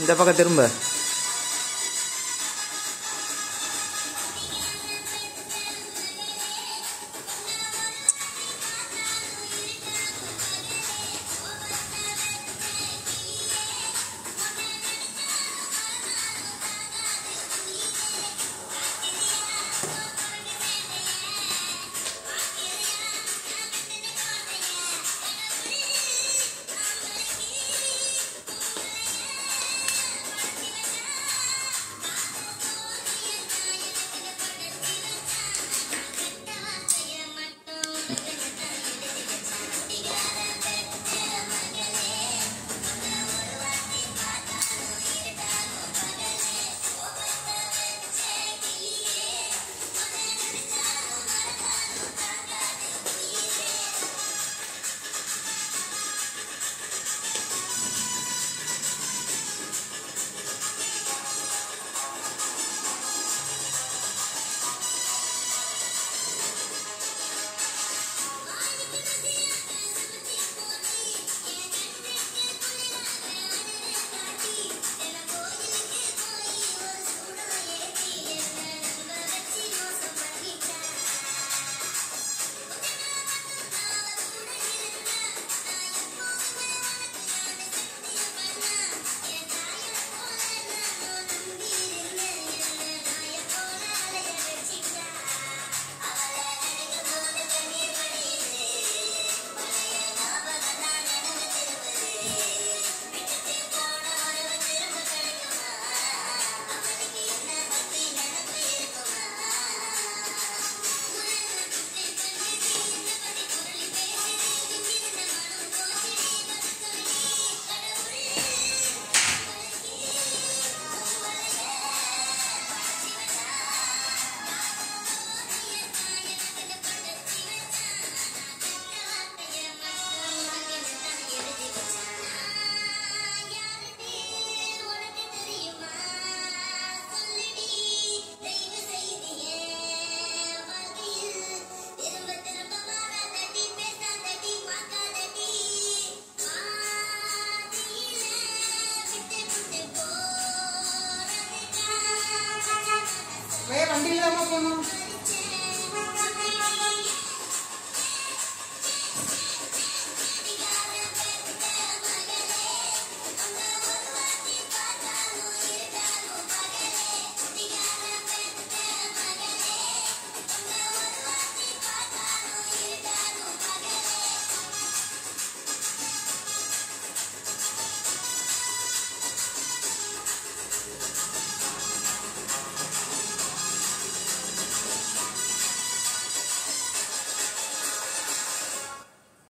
இந்த பக்கம் திரும்ப Deus.